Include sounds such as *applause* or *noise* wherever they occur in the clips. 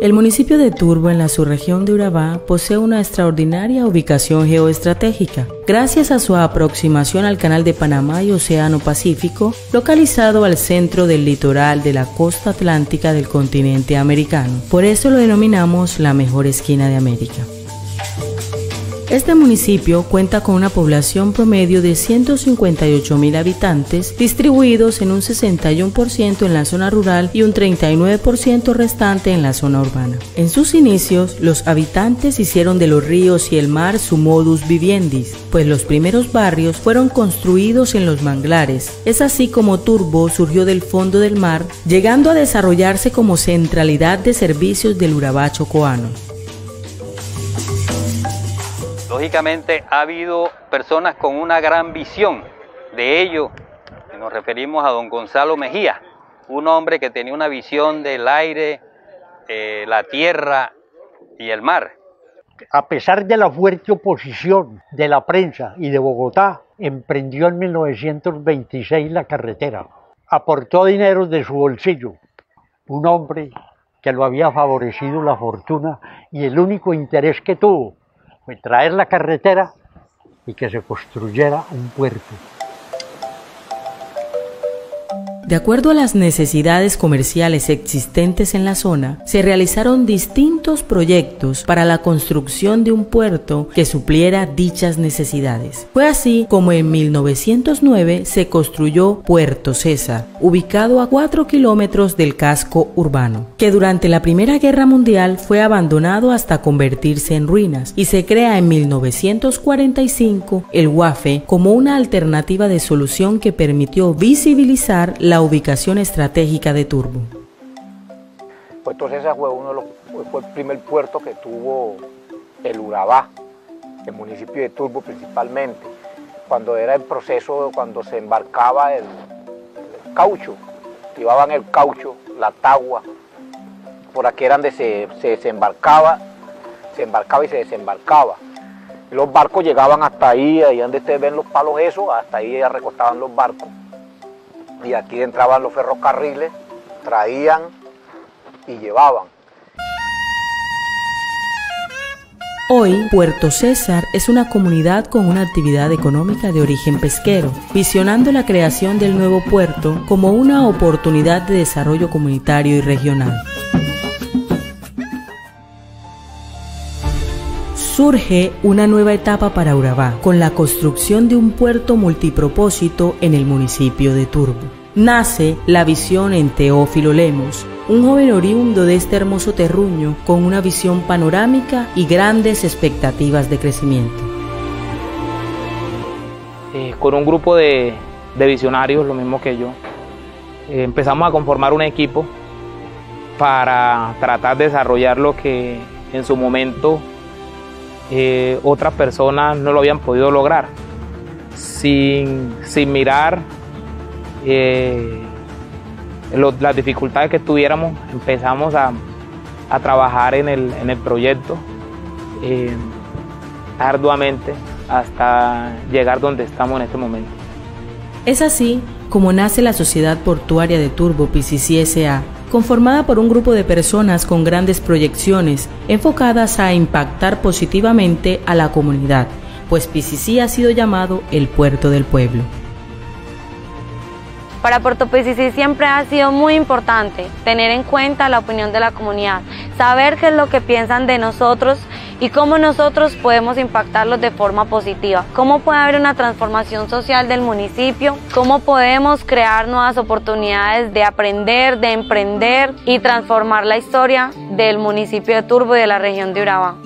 El municipio de Turbo en la subregión de Urabá posee una extraordinaria ubicación geoestratégica, gracias a su aproximación al canal de Panamá y Océano Pacífico, localizado al centro del litoral de la costa atlántica del continente americano. Por eso lo denominamos la mejor esquina de América. Este municipio cuenta con una población promedio de 158 mil habitantes, distribuidos en un 61% en la zona rural y un 39% restante en la zona urbana. En sus inicios, los habitantes hicieron de los ríos y el mar su modus vivendis, pues los primeros barrios fueron construidos en los manglares. Es así como Turbo surgió del fondo del mar, llegando a desarrollarse como centralidad de servicios del Urabá chocoano. Lógicamente ha habido personas con una gran visión. De ello nos referimos a don Gonzalo Mejía, un hombre que tenía una visión del aire, eh, la tierra y el mar. A pesar de la fuerte oposición de la prensa y de Bogotá, emprendió en 1926 la carretera. Aportó dinero de su bolsillo. Un hombre que lo había favorecido la fortuna y el único interés que tuvo traer la carretera y que se construyera un puerto. De acuerdo a las necesidades comerciales existentes en la zona, se realizaron distintos proyectos para la construcción de un puerto que supliera dichas necesidades. Fue así como en 1909 se construyó Puerto César, ubicado a 4 kilómetros del casco urbano, que durante la Primera Guerra Mundial fue abandonado hasta convertirse en ruinas y se crea en 1945 el WAFE como una alternativa de solución que permitió visibilizar la ubicación estratégica de Turbo. Puerto César fue, uno de los, fue el primer puerto que tuvo el Urabá, el municipio de Turbo principalmente, cuando era el proceso, cuando se embarcaba el, caucho, llevaban el caucho, la tagua, por aquí era donde se, se desembarcaba, se embarcaba y se desembarcaba. Los barcos llegaban hasta ahí, ahí donde ustedes ven los palos esos, hasta ahí ya recostaban los barcos y aquí entraban los ferrocarriles, traían y llevaban. Hoy, Puerto César es una comunidad con una actividad económica de origen pesquero, visionando la creación del nuevo puerto como una oportunidad de desarrollo comunitario y regional. Surge una nueva etapa para Urabá, con la construcción de un puerto multipropósito en el municipio de Turbo. Nace la visión en Teófilo Lemos, un joven oriundo de este hermoso terruño con una visión panorámica y grandes expectativas de crecimiento. Eh, con un grupo de, visionarios, lo mismo que yo, eh, empezamos a conformar un equipo para tratar de desarrollar lo que en su momento eh, otras personas no lo habían podido lograr. Sin, mirar eh, las dificultades que tuviéramos, empezamos a, trabajar en el, proyecto eh, arduamente hasta llegar donde estamos en este momento. Es así como nace la Sociedad Portuaria de Turbo PCC SA conformada por un grupo de personas con grandes proyecciones enfocadas a impactar positivamente a la comunidad, pues PCC ha sido llamado el puerto del pueblo. Para Puerto PCC siempre ha sido muy importante tener en cuenta la opinión de la comunidad, saber qué es lo que piensan de nosotros y cómo nosotros podemos impactarlos de forma positiva. Cómo puede haber una transformación social del municipio, cómo podemos crear nuevas oportunidades de aprender, de emprender y transformar la historia del municipio de Turbo y de la región de Urabá.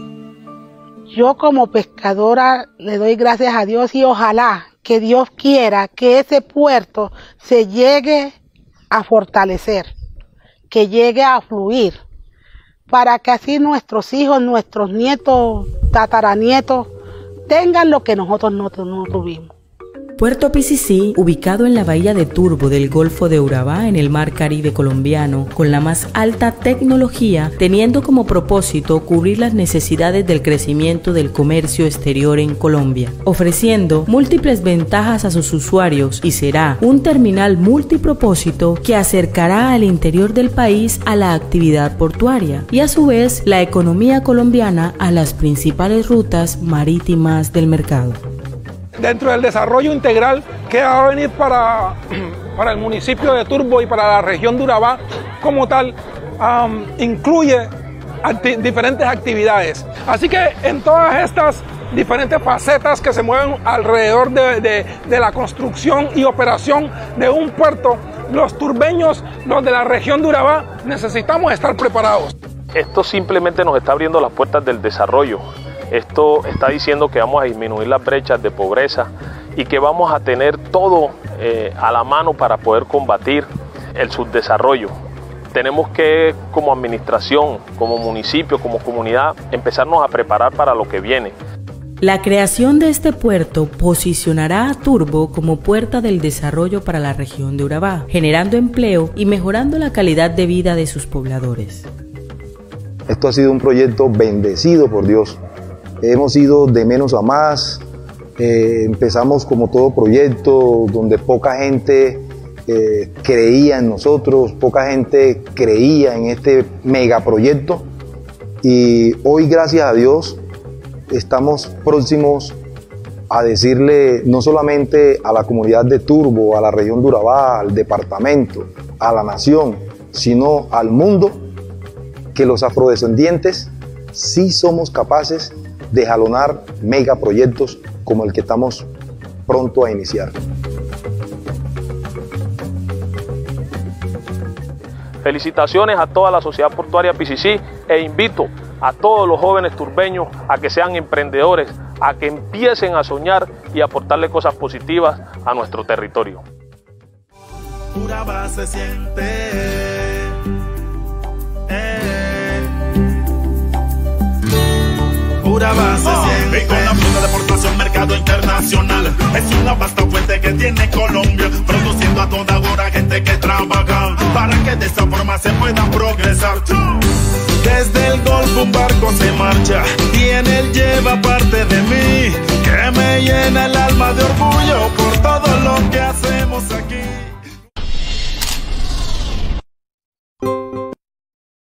Yo como pescadora le doy gracias a Dios y ojalá que Dios quiera que ese puerto se llegue a fortalecer, que llegue a fluir, para que así nuestros hijos, nuestros nietos, tataranietos, tengan lo que nosotros no, tuvimos. Puerto PCC, ubicado en la bahía de Turbo del Golfo de Urabá en el Mar Caribe colombiano, con la más alta tecnología, teniendo como propósito cubrir las necesidades del crecimiento del comercio exterior en Colombia, ofreciendo múltiples ventajas a sus usuarios y será un terminal multipropósito que acercará al interior del país a la actividad portuaria y a su vez la economía colombiana a las principales rutas marítimas del mercado dentro del desarrollo integral que va a venir para, *clears throat* para el municipio de Turbo y para la región de Urabá como tal, incluye diferentes actividades. Así que en todas estas diferentes facetas que se mueven alrededor de, de, la construcción y operación de un puerto, los turbeños, los de la región de Urabá, necesitamos estar preparados. Esto simplemente nos está abriendo las puertas del desarrollo, esto está diciendo que vamos a disminuir las brechas de pobreza y que vamos a tener todo eh, a la mano para poder combatir el subdesarrollo. Tenemos que, como administración, como municipio, como comunidad, empezarnos a preparar para lo que viene. La creación de este puerto posicionará a Turbo como puerta del desarrollo para la región de Urabá, generando empleo y mejorando la calidad de vida de sus pobladores. Esto ha sido un proyecto bendecido por Dios Hemos ido de menos a más. Eh, empezamos como todo proyecto donde poca gente eh, creía en nosotros, poca gente creía en este megaproyecto. Y hoy, gracias a Dios, estamos próximos a decirle no solamente a la comunidad de Turbo, a la región de Urabá, al departamento, a la nación, sino al mundo, que los afrodescendientes sí somos capaces de jalonar megaproyectos como el que estamos pronto a iniciar. Felicitaciones a toda la sociedad portuaria PCC e invito a todos los jóvenes turbeños a que sean emprendedores, a que empiecen a soñar y aportarle cosas positivas a nuestro territorio. pura internacional. Es una vasta fuente que tiene Colombia, produciendo a toda hora gente que trabaja para que de esa forma se pueda progresar. Desde el golfo un barco se marcha y en él lleva parte de mí que me llena el alma de orgullo por todo lo que